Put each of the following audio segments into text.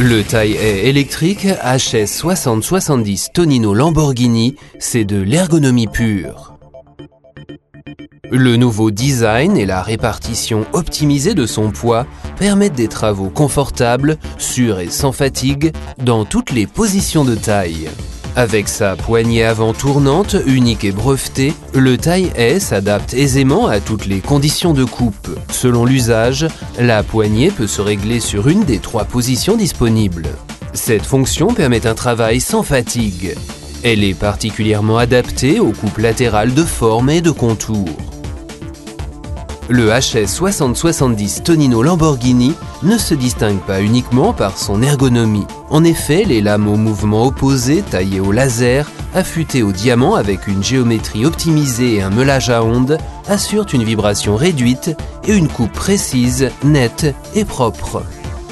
Le taille-haie électrique HS 6070 Tonino Lamborghini, c'est de l'ergonomie pure. Le nouveau design et la répartition optimisée de son poids permettent des travaux confortables, sûrs et sans fatigue dans toutes les positions de taille. Avec sa poignée avant tournante, unique et brevetée, le taille haie s'adapte aisément à toutes les conditions de coupe. Selon l'usage, la poignée peut se régler sur une des trois positions disponibles. Cette fonction permet un travail sans fatigue. Elle est particulièrement adaptée aux coupes latérales de forme et de contour. Le HS 6070 Tonino Lamborghini ne se distingue pas uniquement par son ergonomie. En effet, les lames au mouvement opposé, taillées au laser, affûtées au diamant avec une géométrie optimisée et un meulage à ondes, assurent une vibration réduite et une coupe précise, nette et propre.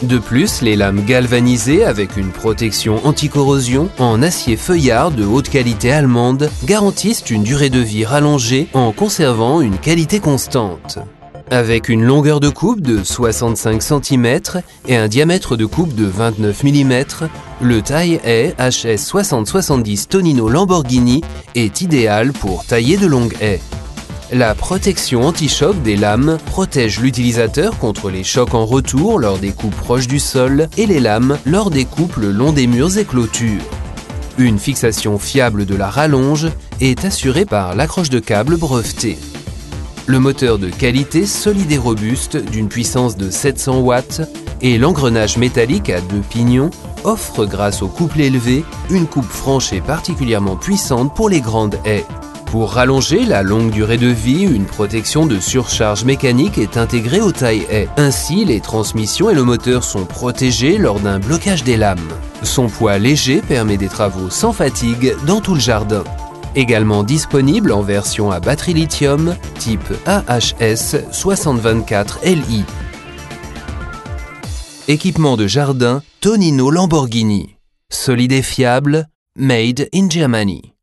De plus, les lames galvanisées avec une protection anti-corrosion en acier feuillard de haute qualité allemande garantissent une durée de vie rallongée en conservant une qualité constante. Avec une longueur de coupe de 65 cm et un diamètre de coupe de 29 mm, le taille haie HS 6070 Tonino Lamborghini est idéal pour tailler de longues haies. La protection anti-choc des lames protège l'utilisateur contre les chocs en retour lors des coupes proches du sol et les lames lors des coupes le long des murs et clôtures. Une fixation fiable de la rallonge est assurée par l'accroche de câble breveté. Le moteur de qualité solide et robuste d'une puissance de 700 watts et l'engrenage métallique à deux pignons offrent grâce au couple élevé une coupe franche et particulièrement puissante pour les grandes haies. Pour rallonger la longue durée de vie, une protection de surcharge mécanique est intégrée au taille haie. Ainsi, les transmissions et le moteur sont protégés lors d'un blocage des lames. Son poids léger permet des travaux sans fatigue dans tout le jardin. Également disponible en version à batterie lithium type AHS 6024 Li. Équipement de jardin Tonino Lamborghini. Solide et fiable, made in Germany.